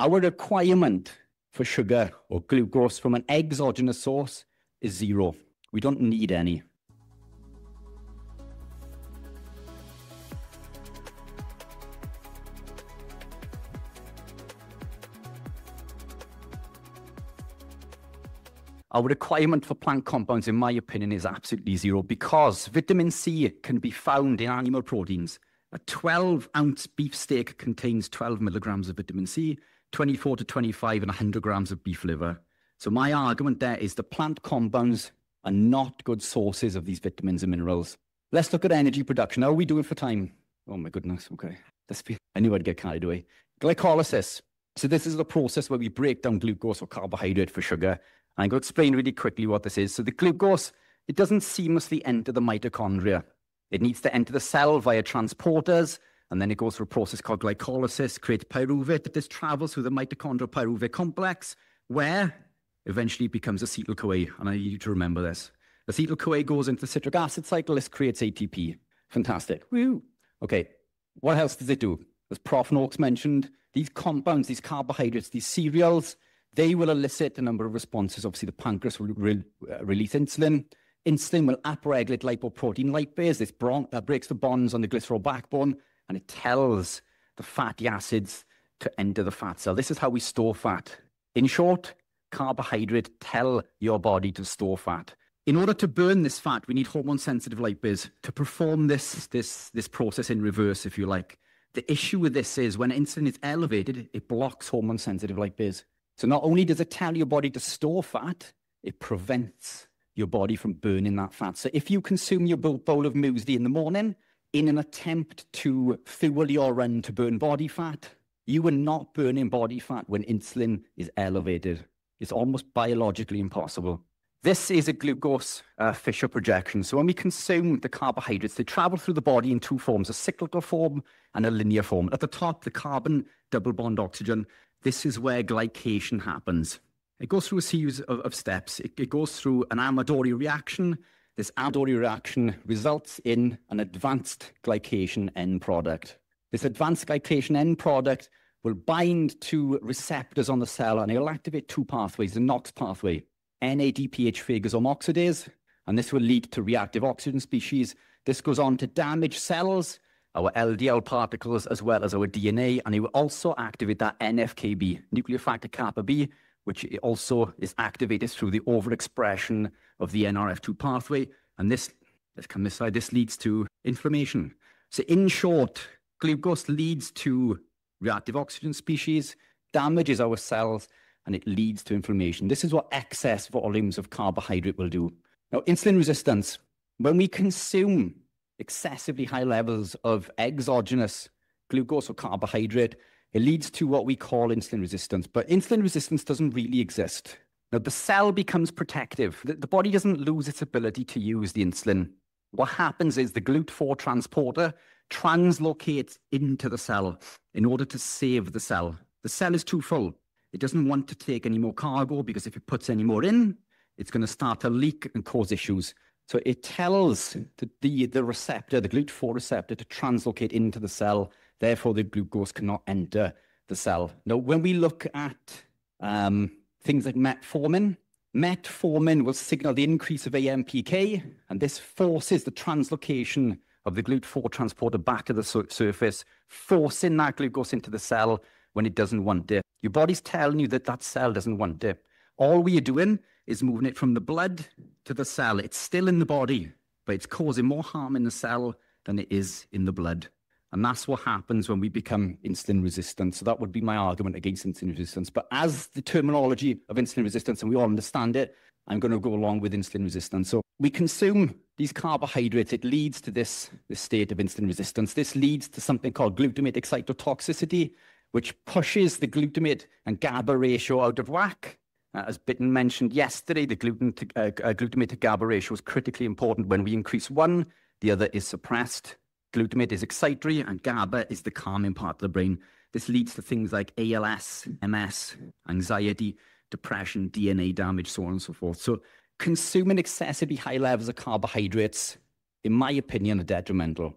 Our requirement for sugar or glucose from an exogenous source is zero. We don't need any. Our requirement for plant compounds, in my opinion, is absolutely zero because vitamin C can be found in animal proteins. A 12 ounce beef steak contains 12 milligrams of vitamin C, 24 to 25 and 100 grams of beef liver. So my argument there is the plant compounds are not good sources of these vitamins and minerals. Let's look at energy production. How are we doing for time? Oh my goodness. Okay. Let's be, I knew I'd get carried away. Glycolysis. So this is the process where we break down glucose or carbohydrate for sugar I'm going to explain really quickly what this is. So the glucose, it doesn't seamlessly enter the mitochondria. It needs to enter the cell via transporters, and then it goes through a process called glycolysis, creates pyruvate. This travels through the mitochondrial pyruvate complex, where eventually it becomes acetyl-CoA. And I need you to remember this. Acetyl-CoA goes into the citric acid cycle. This creates ATP. Fantastic. Woo. Okay. What else does it do? As Prof. Noakes mentioned, these compounds, these carbohydrates, these cereals, they will elicit a number of responses. Obviously, the pancreas will re uh, release insulin. Insulin will upregulate lipoprotein lipase. This that breaks the bonds on the glycerol backbone and it tells the fatty acids to enter the fat cell. This is how we store fat. In short, carbohydrate tell your body to store fat. In order to burn this fat, we need hormone sensitive lipase to perform this, this, this process in reverse, if you like. The issue with this is when insulin is elevated, it blocks hormone sensitive lipase. So not only does it tell your body to store fat, it prevents your body from burning that fat. So if you consume your bowl of muesli in the morning in an attempt to fuel your run to burn body fat, you are not burning body fat when insulin is elevated. It's almost biologically impossible. This is a glucose uh, Fischer projection. So when we consume the carbohydrates, they travel through the body in two forms, a cyclical form and a linear form. At the top, the carbon double bond oxygen. This is where glycation happens. It goes through a series of, of steps. It, it, goes through an Amadori reaction. This Amadori reaction results in an advanced glycation end product. This advanced glycation end product will bind to receptors on the cell and it will activate two pathways, the NOX pathway, NADPH phagosome oxidase, and this will lead to reactive oxygen species. This goes on to damage cells our LDL particles as well as our DNA, and it will also activate that NFKB, nuclear factor kappa B, which also is activated through the overexpression of the NRF2 pathway. And this, let's come this side, this leads to inflammation. So in short, glucose leads to reactive oxygen species, damages our cells, and it leads to inflammation. This is what excess volumes of carbohydrate will do. Now, insulin resistance. When we consume excessively high levels of exogenous glucose or carbohydrate, it leads to what we call insulin resistance. But insulin resistance doesn't really exist. Now, the cell becomes protective. The, the body doesn't lose its ability to use the insulin. What happens is the GLUT4 transporter translocates into the cell in order to save the cell. The cell is too full. It doesn't want to take any more cargo because if it puts any more in, it's going to start to leak and cause issues. So it tells the, the, receptor, the GLUT4 receptor, to translocate into the cell. Therefore, the glucose cannot enter the cell. Now, when we look at um, things like metformin, metformin will signal the increase of AMPK, and this forces the translocation of the GLUT4 transporter back to the surface, forcing that glucose into the cell when it doesn't want it. Your body's telling you that that cell doesn't want it. All we are doing is moving it from the blood to the cell. It's still in the body, but it's causing more harm in the cell than it is in the blood. And that's what happens when we become insulin resistant. So that would be my argument against insulin resistance. But as the terminology of insulin resistance, and we all understand it, I'm going to go along with insulin resistance. So we consume these carbohydrates. It leads to this, this state of insulin resistance. This leads to something called glutamate excitotoxicity, which pushes the glutamate and GABA ratio out of whack. Uh, as Bitten mentioned yesterday, the uh, uh, glutamate to GABA ratio is critically important. When we increase one, the other is suppressed. Glutamate is excitatory and GABA is the calming part of the brain. This leads to things like ALS, MS, anxiety, depression, DNA damage, so on and so forth. So consuming excessively high levels of carbohydrates, in my opinion, are detrimental.